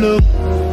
look.